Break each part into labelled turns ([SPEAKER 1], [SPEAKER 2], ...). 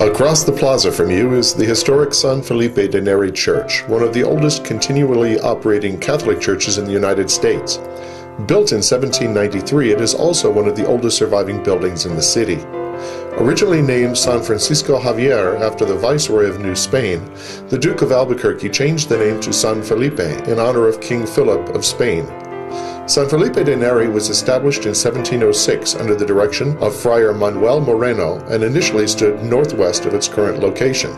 [SPEAKER 1] Across the plaza from you is the historic San Felipe de Neri Church, one of the oldest continually operating Catholic churches in the United States. Built in 1793, it is also one of the oldest surviving buildings in the city. Originally named San Francisco Javier after the Viceroy of New Spain, the Duke of Albuquerque changed the name to San Felipe in honor of King Philip of Spain. San Felipe de Neri was established in 1706 under the direction of Friar Manuel Moreno and initially stood northwest of its current location.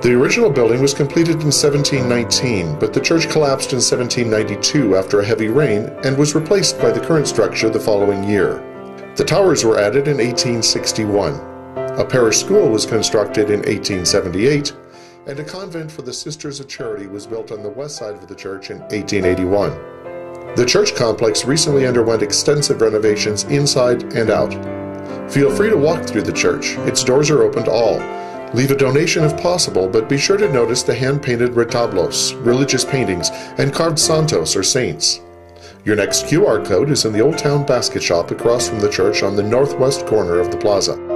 [SPEAKER 1] The original building was completed in 1719, but the church collapsed in 1792 after a heavy rain and was replaced by the current structure the following year. The towers were added in 1861. A parish school was constructed in 1878, and a convent for the Sisters of Charity was built on the west side of the church in 1881. The church complex recently underwent extensive renovations inside and out. Feel free to walk through the church. Its doors are open to all. Leave a donation if possible, but be sure to notice the hand-painted retablos, religious paintings, and carved santos or saints. Your next QR code is in the Old Town Basket Shop across from the church on the northwest corner of the plaza.